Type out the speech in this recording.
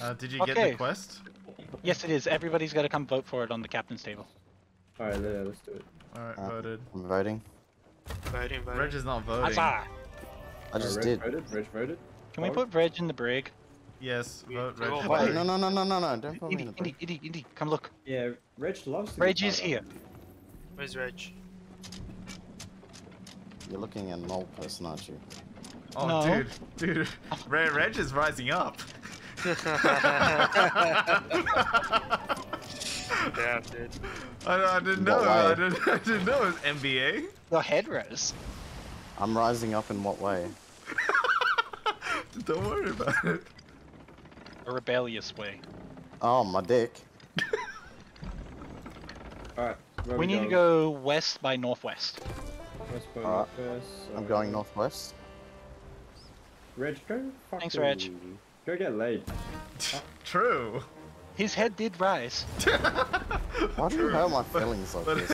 Uh, did you get the quest? Yes, it is. Everybody's got to come vote for it on the captain's table. Alright, yeah, let's do it. Alright, Uh, voted. I'm voting. Voting, voting. Reg is not voting. Huzzah! I just Reg did. voted. Reg voted. Can we put Reg in the brig? Yes, vote Reg. all. Wait, no, no, no, no, no, no! Don't put me in Indy, the Indy. Indy, Indy, come look. Yeah, Reg loves. to Reg is part here. Where's Reg? You're looking at an old person, aren't you? Oh, No. dude, dude, Reg, Reg is rising up. Damn, dude. I, I didn't know. I didn't, I didn't know it was NBA. Your head rose. I'm rising up in what way? Don't worry about it. A rebellious way. Oh, my dick. Alright, where we need to go west by northwest. West by Alright. northwest, I'm uh, going northwest. Reg, go. Thanks, fucking- Reg. Go get laid. True. His head did rise. Why do you hurt my feelings like this?